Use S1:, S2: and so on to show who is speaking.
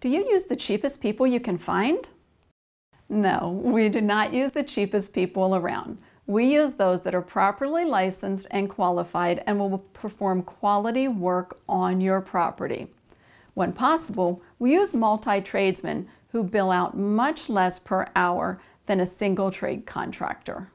S1: Do you use the cheapest people you can find? No, we do not use the cheapest people around. We use those that are properly licensed and qualified and will perform quality work on your property. When possible, we use multi-tradesmen who bill out much less per hour than a single trade contractor.